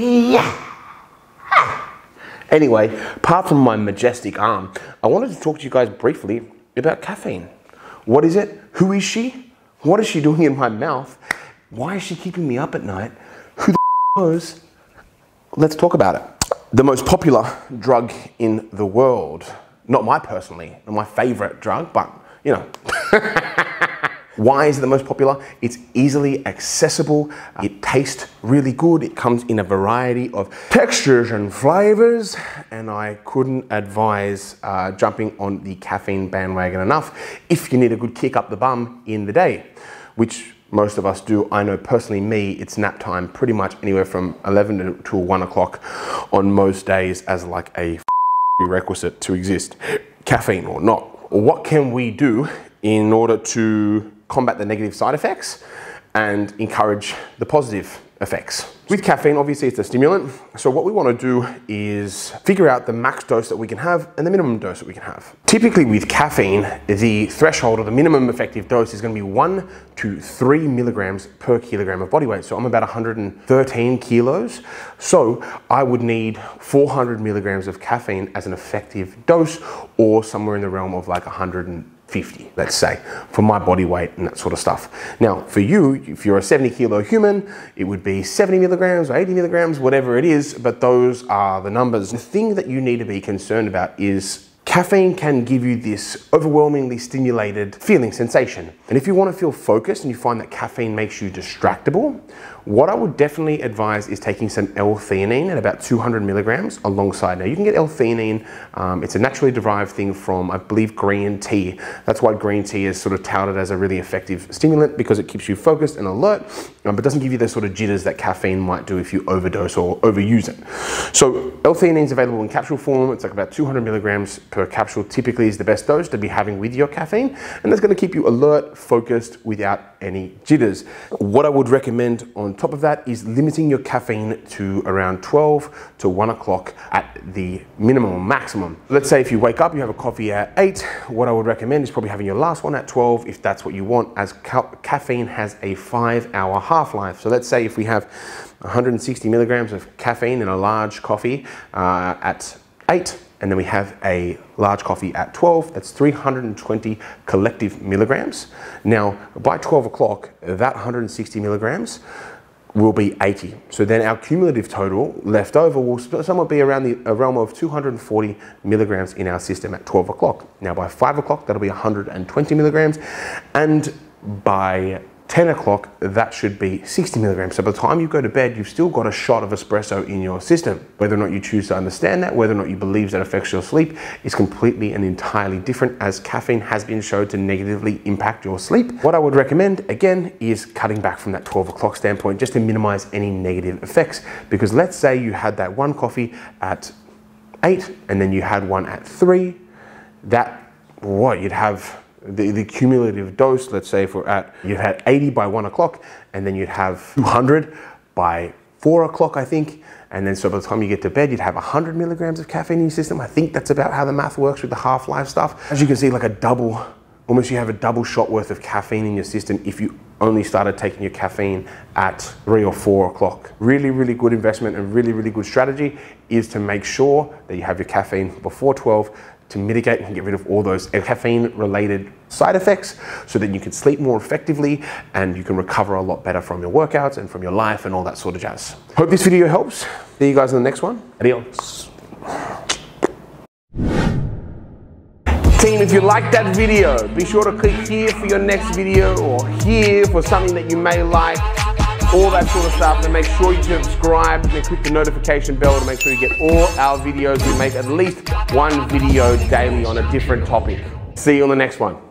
Yeah. Anyway, apart from my majestic arm, I wanted to talk to you guys briefly about caffeine. What is it? Who is she? What is she doing in my mouth? Why is she keeping me up at night? Who the knows? Let's talk about it. The most popular drug in the world. Not my personally, not my favorite drug, but you know. Why is it the most popular? It's easily accessible. It tastes really good. It comes in a variety of textures and flavors. And I couldn't advise uh, jumping on the caffeine bandwagon enough if you need a good kick up the bum in the day, which most of us do. I know personally me, it's nap time pretty much anywhere from 11 to, 1 o'clock on most days as like a prerequisite to exist, caffeine or not. What can we do in order to combat the negative side effects and encourage the positive effects. With caffeine, obviously it's a stimulant. So what we wanna do is figure out the max dose that we can have and the minimum dose that we can have. Typically with caffeine, the threshold or the minimum effective dose is gonna be one to three milligrams per kilogram of body weight. So I'm about 113 kilos. So I would need 400 milligrams of caffeine as an effective dose or somewhere in the realm of like 100 50, let's say, for my body weight and that sort of stuff. Now, for you, if you're a 70 kilo human, it would be 70 milligrams or 80 milligrams, whatever it is, but those are the numbers. The thing that you need to be concerned about is Caffeine can give you this overwhelmingly stimulated feeling sensation. And if you want to feel focused and you find that caffeine makes you distractible, what I would definitely advise is taking some L-theanine at about 200 milligrams alongside. Now you can get L-theanine, um, it's a naturally derived thing from, I believe, green tea. That's why green tea is sort of touted as a really effective stimulant because it keeps you focused and alert, um, but doesn't give you the sort of jitters that caffeine might do if you overdose or overuse it. So L-theanine is available in capsule form. It's like about 200 milligrams per capsule typically is the best dose to be having with your caffeine, and that's gonna keep you alert, focused, without any jitters. What I would recommend on top of that is limiting your caffeine to around 12 to 1 o'clock at the minimum or maximum. Let's say if you wake up, you have a coffee at 8, what I would recommend is probably having your last one at 12 if that's what you want, as ca caffeine has a 5 hour half-life. So let's say if we have 160 milligrams of caffeine in a large coffee uh, at 8, and then we have a large coffee at 12, that's 320 collective milligrams. Now, by 12 o'clock, that 160 milligrams will be 80. So then our cumulative total left over will somewhat be around the realm of 240 milligrams in our system at 12 o'clock. Now by 5 o'clock, that'll be 120 milligrams. And by 10 o'clock, that should be 60 milligrams. So by the time you go to bed, you've still got a shot of espresso in your system. Whether or not you choose to understand that, whether or not you believe that affects your sleep is completely and entirely different as caffeine has been shown to negatively impact your sleep. What I would recommend, again, is cutting back from that 12 o'clock standpoint just to minimize any negative effects. Because let's say you had that one coffee at eight and then you had one at three, that, what, you'd have the, the cumulative dose, let's say if we're at, you'd had 80 by one o'clock, and then you'd have 200 by four o'clock, I think. And then so by the time you get to bed, you'd have 100 milligrams of caffeine in your system. I think that's about how the math works with the half-life stuff. As you can see, like a double, almost you have a double shot worth of caffeine in your system if you only started taking your caffeine at three or four o'clock. Really, really good investment and really, really good strategy is to make sure that you have your caffeine before 12 to mitigate and get rid of all those caffeine related side effects so that you can sleep more effectively and you can recover a lot better from your workouts and from your life and all that sort of jazz. Hope this video helps. See you guys in the next one. Adios. Team, if you like that video, be sure to click here for your next video or here for something that you may like all that sort of stuff. And make sure you subscribe and click the notification bell to make sure you get all our videos. We make at least one video daily on a different topic. See you on the next one.